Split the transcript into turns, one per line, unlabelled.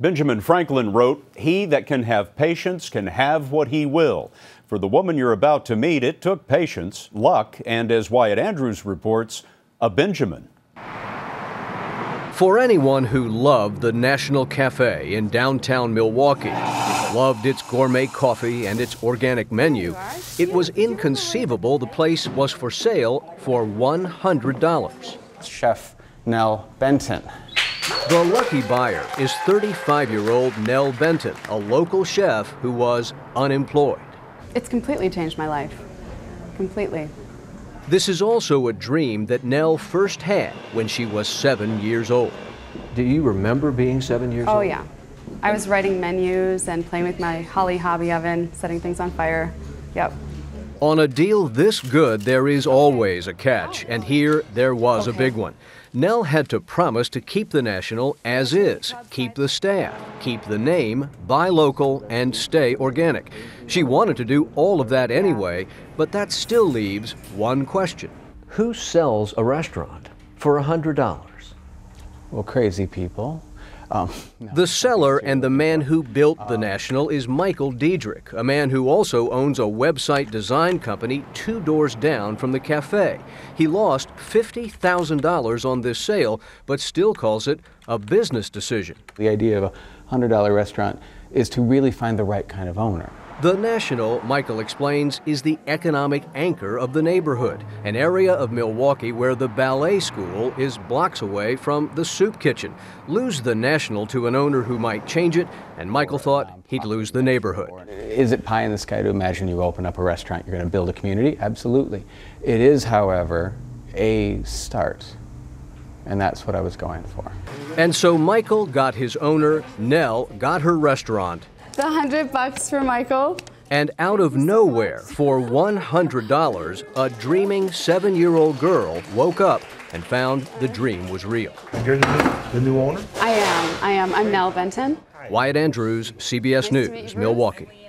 Benjamin Franklin wrote, He that can have patience can have what he will. For the woman you're about to meet, it took patience, luck, and as Wyatt Andrews reports, a Benjamin.
For anyone who loved the National Cafe in downtown Milwaukee, loved its gourmet coffee and its organic menu, it was inconceivable the place was for sale for $100.
Chef Nell Benton.
The lucky buyer is 35 year old Nell Benton, a local chef who was unemployed.
It's completely changed my life. Completely.
This is also a dream that Nell first had when she was seven years old.
Do you remember being seven years
oh,
old?
Oh, yeah. I was writing menus and playing with my Holly Hobbie oven, setting things on fire. Yep.
On a deal this good, there is always a catch, and here there was
okay.
a big one. Nell had to promise to keep the National as is, keep the staff, keep the name, buy local, and stay organic. She wanted to do all of that anyway, but that still leaves one question.
Who sells a restaurant for $100?
Well, crazy people.
Um, no. The seller and the man who built the National is Michael Diedrick, a man who also owns a website design company two doors down from the cafe. He lost $50,000 on this sale, but still calls it a business decision.
The idea of a $100 restaurant is to really find the right kind of owner.
The National, Michael explains, is the economic anchor of the neighborhood, an area of Milwaukee where the ballet school is blocks away from the soup kitchen. Lose the National to an owner who might change it, and Michael thought he'd lose the neighborhood.
Is it pie in the sky to imagine you open up a restaurant, you're going to build a community? Absolutely. It is, however, a start. And that's what I was going for.
And so Michael got his owner, Nell got her restaurant,
the hundred bucks for Michael.
And out of nowhere, for $100, a dreaming seven year old girl woke up and found the dream was real.
You're the, the new owner?
I am. I am. I'm Nell Benton.
Wyatt Andrews, CBS nice News, Milwaukee.